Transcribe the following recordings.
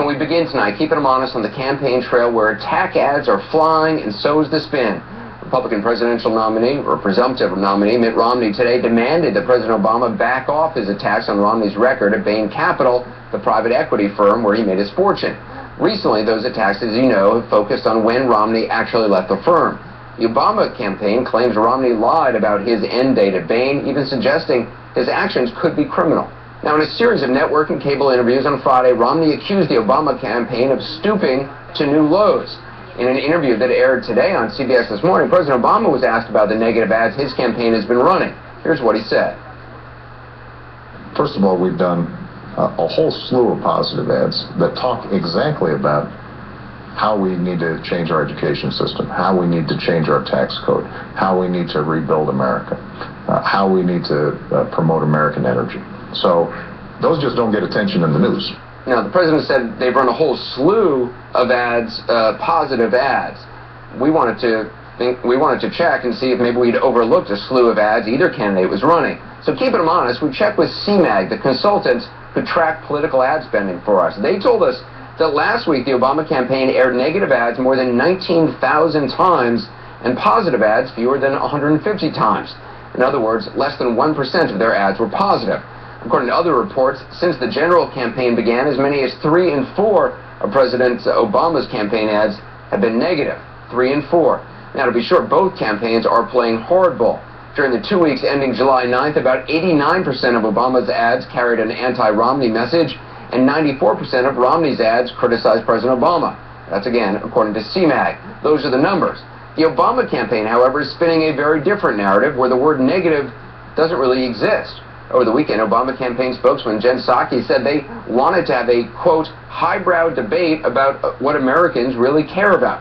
And we begin tonight keeping them honest on the campaign trail where attack ads are flying and so is the spin. Republican presidential nominee, or presumptive nominee, Mitt Romney today demanded that President Obama back off his attacks on Romney's record at Bain Capital, the private equity firm where he made his fortune. Recently, those attacks, as you know, have focused on when Romney actually left the firm. The Obama campaign claims Romney lied about his end date at Bain, even suggesting his actions could be criminal. Now, in a series of network and cable interviews on Friday, Romney accused the Obama campaign of stooping to new lows. In an interview that aired today on CBS this morning, President Obama was asked about the negative ads his campaign has been running. Here's what he said. First of all, we've done uh, a whole slew of positive ads that talk exactly about how we need to change our education system, how we need to change our tax code, how we need to rebuild America, uh, how we need to uh, promote American energy. So those just don't get attention in the news. Now, the president said they've run a whole slew of ads, uh, positive ads. We wanted to think, we wanted to check and see if maybe we'd overlooked a slew of ads either candidate was running. So keeping them honest, we checked with CMAG, the consultants who track political ad spending for us. They told us that last week the Obama campaign aired negative ads more than 19,000 times and positive ads fewer than 150 times. In other words, less than 1% of their ads were positive. According to other reports, since the general campaign began, as many as three in four of President Obama's campaign ads have been negative. Three in four. Now, to be sure, both campaigns are playing hardball. During the two weeks ending July 9th, about 89% of Obama's ads carried an anti-Romney message, and 94% of Romney's ads criticized President Obama. That's again, according to CMAG. Those are the numbers. The Obama campaign, however, is spinning a very different narrative where the word negative doesn't really exist. Over the weekend, Obama campaign spokesman Jen Psaki said they wanted to have a, quote, highbrow debate about uh, what Americans really care about.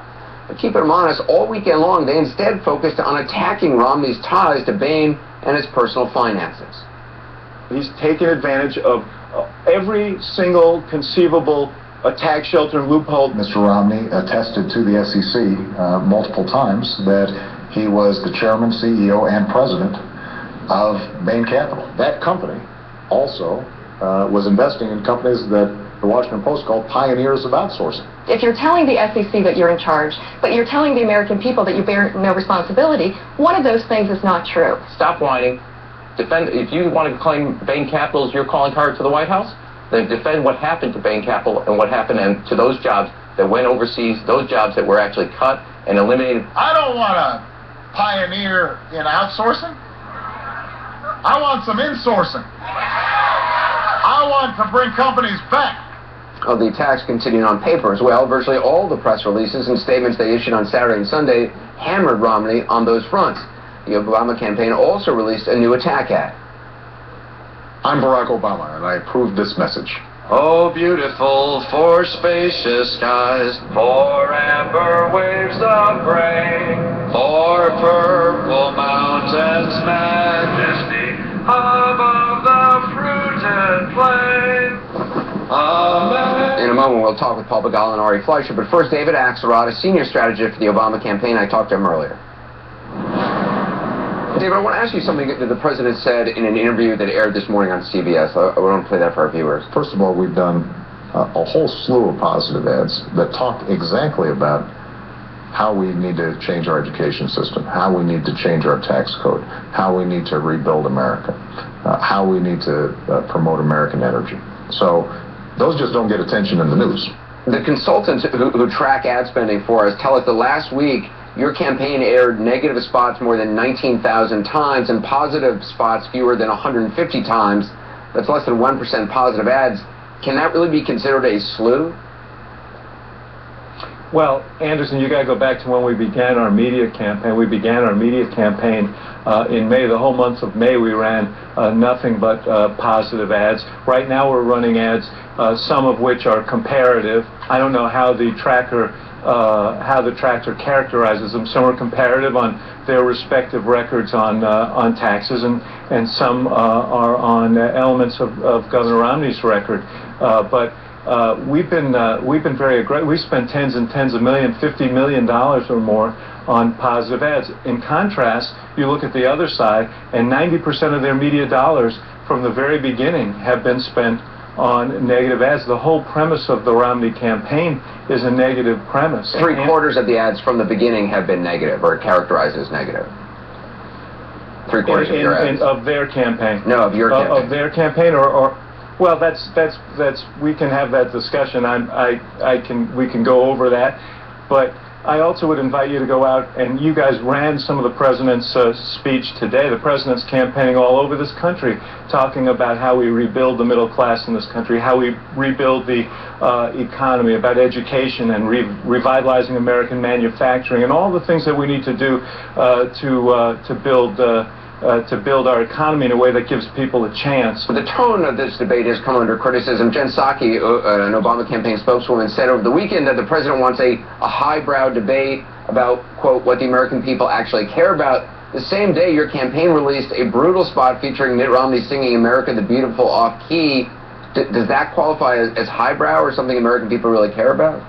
But keep them honest, all weekend long, they instead focused on attacking Romney's ties to Bain and his personal finances. He's taken advantage of uh, every single conceivable attack shelter and loophole. Mr. Romney attested to the SEC uh, multiple times that he was the chairman, CEO, and president of Bain Capital. That company also uh, was investing in companies that the Washington Post called pioneers of outsourcing. If you're telling the SEC that you're in charge, but you're telling the American people that you bear no responsibility, one of those things is not true. Stop whining. Defend. If you want to claim Bain Capital is your calling card to the White House, then defend what happened to Bain Capital and what happened and to those jobs that went overseas, those jobs that were actually cut and eliminated. I don't want to pioneer in outsourcing. I want some insourcing. I want to bring companies back. Oh, the attacks continued on paper as well. Virtually all the press releases and statements they issued on Saturday and Sunday hammered Romney on those fronts. The Obama campaign also released a new attack ad. I'm Barack Obama, and I approve this message. Oh, beautiful for spacious skies, for amber waves of grain, for purple mountains, majesty above the fruited plain. Amen. In a moment, we'll talk with Paul Begala and Ari Fleischer. But first, David Axelrod, a senior strategist for the Obama campaign. I talked to him earlier. David, I want to ask you something that the president said in an interview that aired this morning on CBS. I, I want to play that for our viewers. First of all, we've done uh, a whole slew of positive ads that talk exactly about how we need to change our education system, how we need to change our tax code, how we need to rebuild America, uh, how we need to uh, promote American energy. So those just don't get attention in the news. The consultants who, who track ad spending for us tell us that last week your campaign aired negative spots more than 19,000 times and positive spots fewer than 150 times. That's less than 1% positive ads. Can that really be considered a slew? Well, Anderson, you got to go back to when we began our media campaign. We began our media campaign uh, in May. The whole month of May, we ran uh, nothing but uh, positive ads. Right now, we're running ads, uh, some of which are comparative. I don't know how the tracker uh, how the tracker characterizes them. Some are comparative on their respective records on uh, on taxes, and and some are on elements of, of Governor Romney's record. but uh, we've been uh, we've been very aggressive. We spent tens and tens of million, fifty million dollars or more on positive ads. In contrast, you look at the other side, and 90% of their media dollars from the very beginning have been spent on negative ads. The whole premise of the Romney campaign is a negative premise. Three quarters of the ads from the beginning have been negative or characterized as negative. Three quarters in, of your ads. of their campaign. No, of your Uh, campaign. Of their campaign, or, or, well, that's, that's, that's, we can have that discussion. I'm, I, I can, we can go over that. But I also would invite you to go out, and you guys ran some of the president's uh, speech today. The president's campaigning all over this country, talking about how we rebuild the middle class in this country, how we rebuild the uh, economy, about education and re- revitalizing American manufacturing, and all the things that we need to do uh, to uh, to build. Uh, to build our economy in a way that gives people a chance. The tone of this debate has come under criticism. Jen Psaki, uh, an Obama campaign spokeswoman, said over the weekend that the president wants a, a highbrow debate about, quote, what the American people actually care about. The same day, your campaign released a brutal spot featuring Mitt Romney singing America the Beautiful off key. D- does that qualify as, as highbrow or something American people really care about?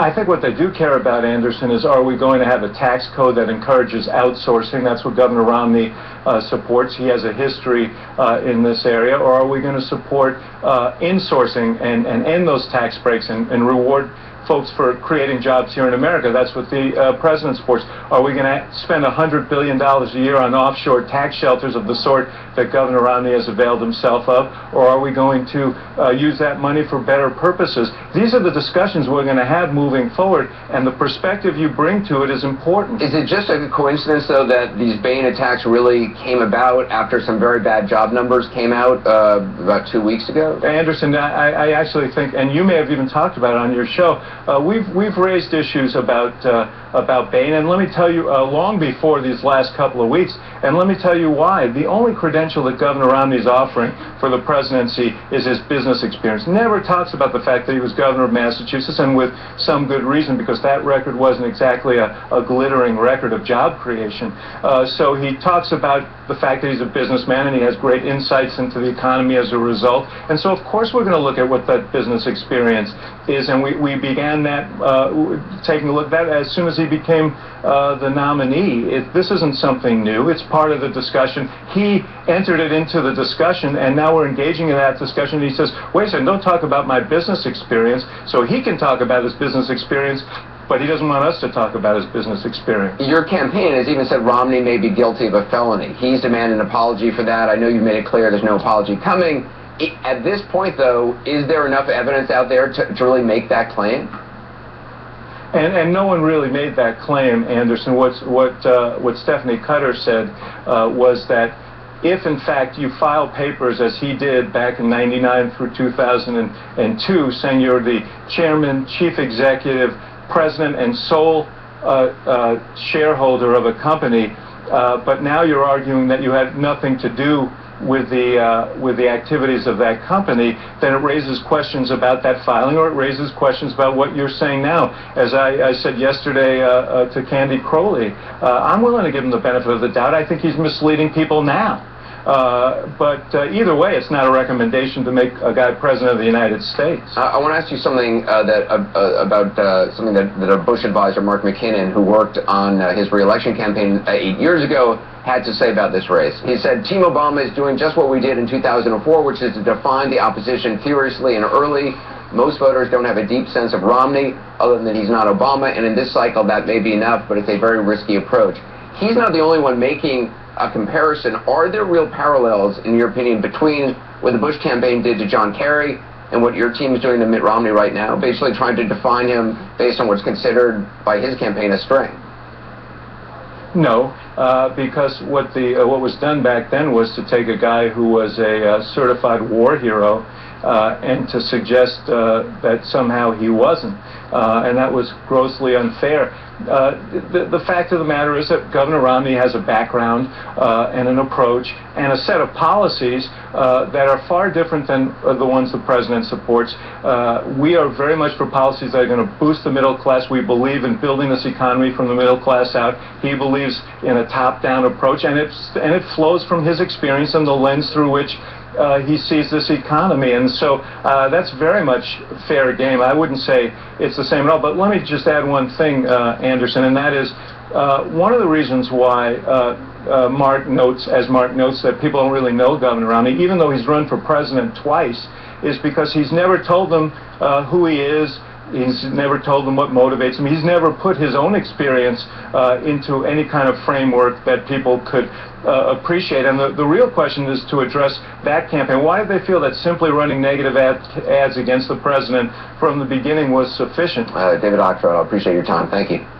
I think what they do care about, Anderson, is are we going to have a tax code that encourages outsourcing? That's what Governor Romney uh, supports. He has a history uh, in this area. Or are we going to support uh, insourcing and, and end those tax breaks and, and reward folks for creating jobs here in America? That's what the uh, president supports. Are we going to spend $100 billion a year on offshore tax shelters of the sort that Governor Romney has availed himself of? Or are we going to uh, use that money for better purposes? These are the discussions we're going to have moving forward, and the perspective you bring to it is important. Is it just a coincidence, though, that these Bain attacks really came about after some very bad job numbers came out uh, about two weeks ago? Anderson, I, I actually think, and you may have even talked about it on your show, uh, we've we've raised issues about uh, about Bain, and let me tell you, uh, long before these last couple of weeks, and let me tell you why. The only credential that Governor Romney is offering for the presidency is his business experience. Never talks about the fact that he was governor of Massachusetts, and with some good reason, because that record wasn't exactly a, a glittering record of job creation. Uh, so he talks about the fact that he's a businessman and he has great insights into the economy as a result. And so, of course, we're going to look at what that business experience is, and we, we began that, uh, taking a look at that as soon as he became uh, the nominee. It, this isn't something new. It's part of the discussion. He entered it into the discussion, and now we're engaging in that discussion. He says, wait a second, don't talk about my business experience, so he can talk about his business experience, but he doesn't want us to talk about his business experience. Your campaign has even said Romney may be guilty of a felony. He's demanded an apology for that. I know you've made it clear there's no apology coming. I- At this point, though, is there enough evidence out there to, to really make that claim? And, and no one really made that claim, Anderson. What's, what, uh, what Stephanie Cutter said uh, was that if, in fact, you file papers as he did back in 99 through 2002, saying you're the chairman, chief executive, president, and sole uh, uh, shareholder of a company, uh, but now you're arguing that you had nothing to do with the uh, with the activities of that company, then it raises questions about that filing, or it raises questions about what you're saying now. As I, I said yesterday uh, uh, to Candy Crowley, uh, I'm willing to give him the benefit of the doubt. I think he's misleading people now. Uh, but uh, either way, it's not a recommendation to make a guy president of the United States. Uh, I want to ask you something uh, that uh, uh, about uh, something that, that a Bush advisor, Mark McKinnon, who worked on his reelection campaign eight years ago, had to say about this race. He said, Team Obama is doing just what we did in 2004, which is to define the opposition furiously and early. Most voters don't have a deep sense of Romney, other than that he's not Obama, and in this cycle that may be enough, but it's a very risky approach. He's not the only one making a comparison. Are there real parallels, in your opinion, between what the Bush campaign did to John Kerry and what your team is doing to Mitt Romney right now, basically trying to define him based on what's considered by his campaign a strength? No, uh, because what the uh, what was done back then was to take a guy who was a uh, certified war hero uh, and to suggest uh, that somehow he wasn't, uh, and that was grossly unfair. Uh, the, the fact of the matter is that Governor Romney has a background uh, and an approach and a set of policies uh, that are far different than the ones the president supports. We are very much for policies that are going to boost the middle class. We believe in building this economy from the middle class out. He believes in a top-down approach, and it's and it flows from his experience and the lens through which uh, he sees this economy. And so uh, that's very much fair game. I wouldn't say it's the same at all. But let me just add one thing, uh, Anderson, and that is uh, one of the reasons why uh, uh, Mark notes, as Mark notes, that people don't really know Governor Romney, even though he's run for president twice, is because he's never told them who he is. He's never told them what motivates him. He's never put his own experience uh, into any kind of framework that people could uh, appreciate. And the, the real question is to address that campaign. Why do they feel that simply running negative ad, ads against the president from the beginning was sufficient? Uh, David Axelrod, I appreciate your time. Thank you.